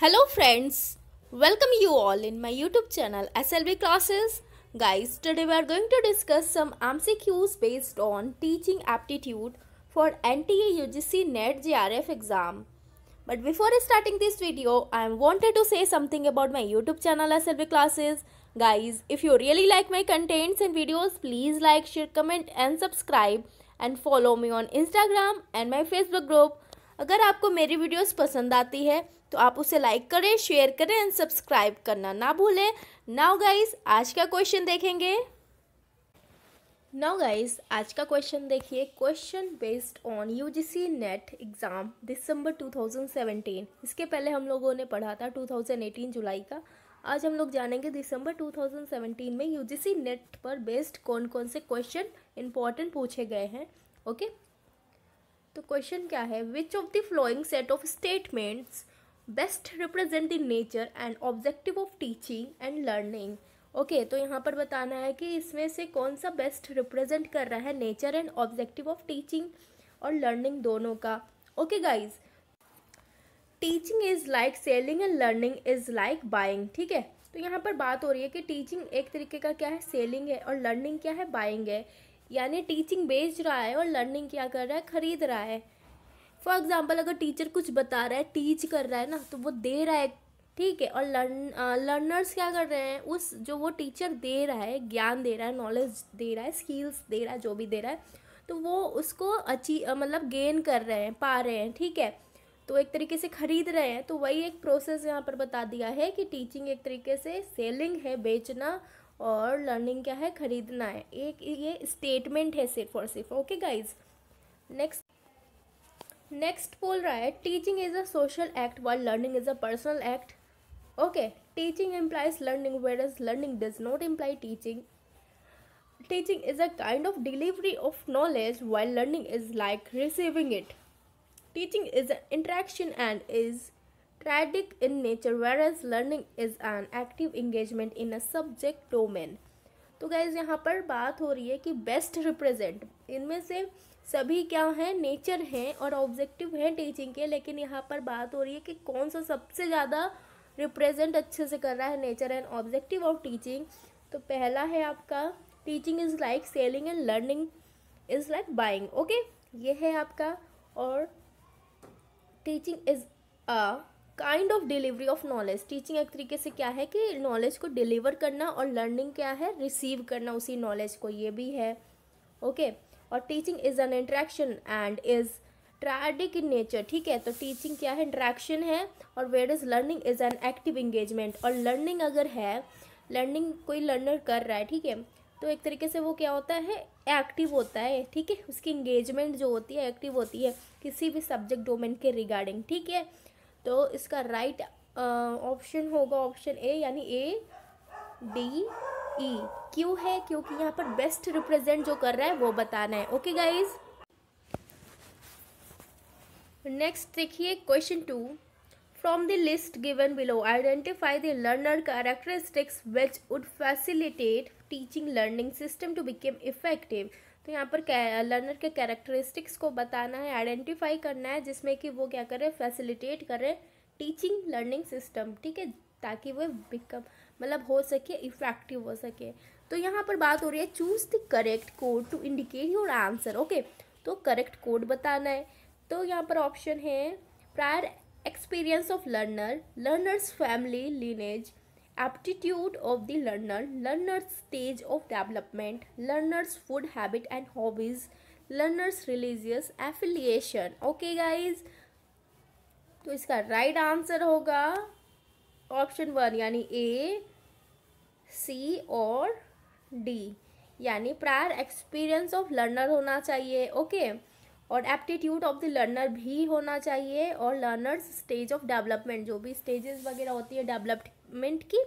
Hello friends, welcome you all in my YouTube channel SLB classes. Guys, today we are going to discuss some MCQs based on teaching aptitude for NTA UGC NET JRF exam. But before starting this video, I wanted to say something about my YouTube channel SLB classes. Guys, if you really like my contents and videos, please like, share, comment and subscribe and follow me on Instagram and my Facebook group. अगर आपको मेरी videos पसंद आती है तो आप उसे like करें शेयर करें एंड सब्सक्राइब करना ना भूलें। नाउ गाइस आज का क्वेश्चन देखेंगे। नाउ गाइस आज का क्वेश्चन देखिए। Question based on UGC NET exam दिसंबर 2017 इसके पहले हम लोगों ने पढ़ा था 2018 जुलाई का। आज हम लोग जानेंगे दिसंबर 2017 में यूजीसी नेट पर बेस्ड कौन कौन से क्वेश्चन इंपॉर्टेंट पूछे गए हैं। Okay okay? तो क्वेश्चन क्या है? Which of the following set of statements best represent the nature and objective of teaching and learning okay तो यहाँ पर बताना है कि इसमें से कौन सा बेस्ट रिप्रेजेंट कर रहा है nature and objective of teaching और लर्निंग दोनों का? Okay guys teaching is like selling and learning is like buying ठीक है? तो यहाँ पर बात हो रही है कि टीचिंग एक तरीके का क्या है? सेलिंग है और लर्निंग क्या है? बाइंग है। यानी टीचिंग बेच रहा है और लर्निंग क्या कर रहा है, खरीद रहा है। फॉर एग्ज़ाम्पल अगर टीचर कुछ बता रहा है टीच कर रहा है ना तो वो दे रहा है, ठीक है? और लर्न लर्नर्स क्या कर रहे हैं, उस जो वो टीचर दे रहा है, ज्ञान दे रहा है नॉलेज दे रहा है स्किल्स दे रहा है, जो भी दे रहा है तो वो उसको अच्छी मतलब गेन कर रहे हैं, पा रहे हैं, ठीक है? तो एक तरीके से खरीद रहे हैं। तो वही एक प्रोसेस यहाँ पर बता दिया है कि टीचिंग एक तरीके से सेलिंग है, बेचना और लर्निंग क्या है? खरीदना है। एक ये स्टेटमेंट है सिर्फ़ और सिर्फ़। ओके गाइज़ नेक्स्ट नेक्स्ट बोल रहा है teaching is a social act while learning is a personal act okay teaching implies learning where is learning does not imply teaching teaching is a kind of delivery of knowledge while learning is like receiving it teaching is a interaction and is Tragic in nature, whereas learning is an active engagement in a subject domain. तो guys यहाँ पर बात हो रही है कि best represent इनमें से सभी क्या हैं? नेचर हैं और ऑब्जेक्टिव हैं टीचिंग के लेकिन यहाँ पर बात हो रही है कि कौन सा सबसे ज़्यादा रिप्रेजेंट अच्छे से कर रहा है nature and objective of teaching तो पहला है आपका teaching is like selling and learning is like buying okay ये है आपका और teaching is a kind of delivery of knowledge teaching एक तरीके से क्या है कि नॉलेज को डिलीवर करना और लर्निंग क्या है? रिसीव करना उसी नॉलेज को, ये भी है। Okay okay? और teaching is an interaction and is triadic in nature ठीक है? तो टीचिंग क्या है? इंट्रैक्शन है और where is learning is an active engagement और लर्निंग अगर है लर्निंग कोई लर्नर कर रहा है, ठीक है? तो एक तरीके से वो क्या होता है? एक्टिव होता है, ठीक है? उसकी इंगेजमेंट जो होती है एक्टिव होती है किसी भी सब्जेक्ट डोमेन के रिगार्डिंग ठीक है? तो इसका राइट ऑप्शन होगा ऑप्शन ए यानी ए डी ई क्यों है? क्योंकि यहाँ पर बेस्ट रिप्रेजेंट जो कर रहा है, वो बताना है. ओके गाइज़ नेक्स्ट देखिए question two from the list given below identify the learner characteristics which would facilitate teaching learning system to become effective तो यहाँ पर लर्नर के कैरेक्टरिस्टिक्स को बताना है आइडेंटिफाई करना है, जिसमें कि वो क्या करें फैसिलिटेट करें टीचिंग लर्निंग सिस्टम ठीक है? ताकि वो बिकम मतलब हो सके इफ़ेक्टिव हो सके। तो यहाँ पर बात हो रही है choose the correct code to indicate your answer okay तो करेक्ट कोड बताना है। तो यहाँ पर ऑप्शन है prior experience of learner learners family lineage aptitude of the learner learner's stage of development learner's food habit and hobbies learner's religious affiliation okay guys तो इसका right right answer होगा option one यानी A सी और D यानी prior experience of learner होना चाहिए okay okay? और aptitude of the learner भी होना चाहिए और लर्नर्स स्टेज ऑफ़ डेवलपमेंट जो भी स्टेजेस वगैरह होती है डेवलपमेंट की,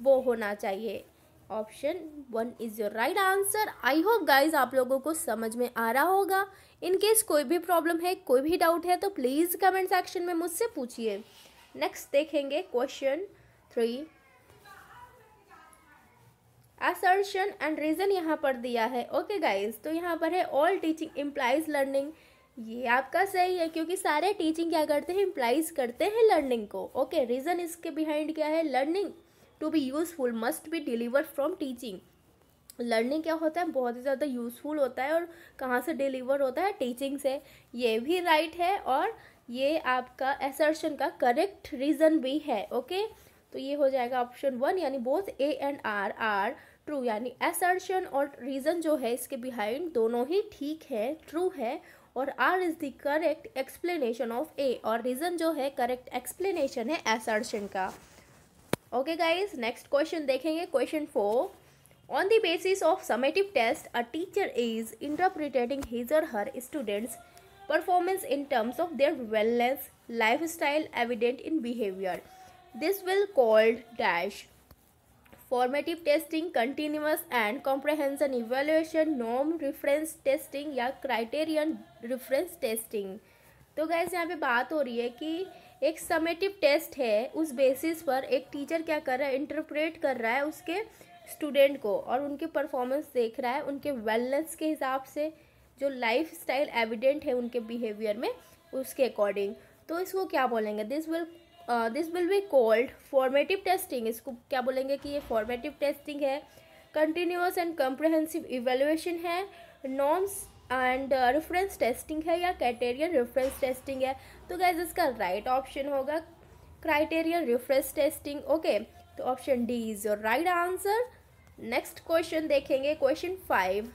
वो होना चाहिए। Option one is your right answer I hope guys आप लोगों को समझ में आ रहा होगा। इन केस कोई भी प्रॉब्लम है, कोई भी डाउट है तो प्लीज़ कमेंट सेक्शन में मुझसे पूछिए। नेक्स्ट देखेंगे question three assertion and reason यहाँ पर दिया है। ओके okay गाइज़ तो यहाँ पर है ऑल टीचिंग इम्प्लाइज लर्निंग ये आपका सही है, क्योंकि सारे टीचिंग क्या करते हैं इम्प्लाइज करते हैं लर्निंग को। ओके रीज़न इसके बिहाइंड क्या है? Learning to be useful must be deliver from teaching learning क्या होता है? बहुत ही ज़्यादा यूज़फुल होता है और कहाँ से डिलीवर होता है? टीचिंग से। ये भी राइट right है और ये आपका एसर्शन का करेक्ट रीज़न भी है। ओके तो ये हो जाएगा ऑप्शन वन यानी both A and R are true यानी एसर्शन और रीज़न जो है, इसके बिहाइंड दोनों ही ठीक है ट्रू है। और R is the correct explanation of A और रीज़न जो है करेक्ट एक्सप्लेनेशन है एसर्शन का. ओके गाइस नेक्स्ट क्वेश्चन देखेंगे. Question four on the basis of summative test a teacher is interpreting his or her students performance in terms of their wellness lifestyle evident in behaviour this will called dash formative testing continuous and comprehension evaluation, नॉम reference testing या criterion reference testing तो gas यहाँ पे बात हो रही है कि एक समेटिव टेस्ट है उस बेसिस पर एक टीचर क्या कर रहा है इंटरप्रेट कर रहा है उसके स्टूडेंट को और उनके परफॉर्मेंस देख रहा है उनके वेलनेस के हिसाब से जो लाइफ स्टाइल एविडेंट है उनके बिहेवियर में उसके अकॉर्डिंग तो इसको क्या बोलेंगे? This will this will be called formative testing इसको क्या बोलेंगे कि ये फॉर्मेटिव टेस्टिंग है। कंटिन्यूस एंड कम्प्रहेंसिव इवेल्युएशन है। नॉर्म्स एंड रेफरेंस टेस्टिंग है या क्राइटेरियन रेफरेंस टेस्टिंग है। तो गैस इसका राइट right ऑप्शन होगा। क्राइटेरियन रेफरेंस टेस्टिंग ओके तो option D is your right answer next question देखेंगे question five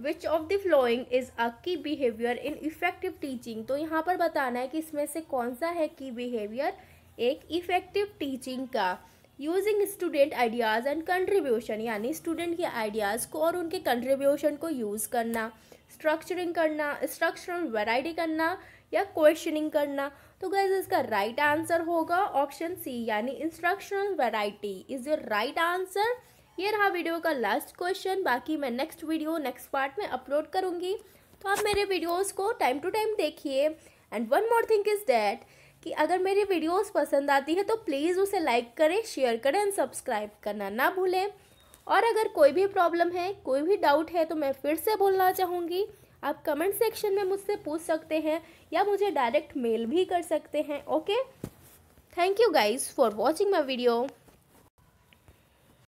which of the following is a key behaviour in effective teaching तो यहाँ पर बताना है कि इसमें से कौन सा है की बिहेवियर एक इफ़ेक्टिव टीचिंग का। Using student ideas and contribution यानी स्टूडेंट के आइडियाज़ को और उनके कंट्रीब्यूशन को यूज़ करना। स्ट्रक्चरिंग करना स्ट्रक्चरल वेराइटी करना या क्वेश्चनिंग करना। तो गैस इसका राइट right आंसर होगा ऑप्शन सी यानी instructional variety is your right answer ये रहा वीडियो का लास्ट क्वेश्चन बाकी मैं नेक्स्ट वीडियो नेक्स्ट पार्ट में अपलोड करूँगी। तो आप मेरे वीडियोस को टाइम टू टाइम देखिए। And one more thing is that कि अगर मेरी वीडियोस पसंद आती है तो प्लीज़ उसे लाइक करें शेयर करें एंड सब्सक्राइब करना ना भूलें। और अगर कोई भी प्रॉब्लम है, कोई भी डाउट है तो मैं फिर से बोलना चाहूँगी। आप कमेंट सेक्शन में मुझसे पूछ सकते हैं, या मुझे डायरेक्ट मेल भी कर सकते हैं okay thank you guys for watching my video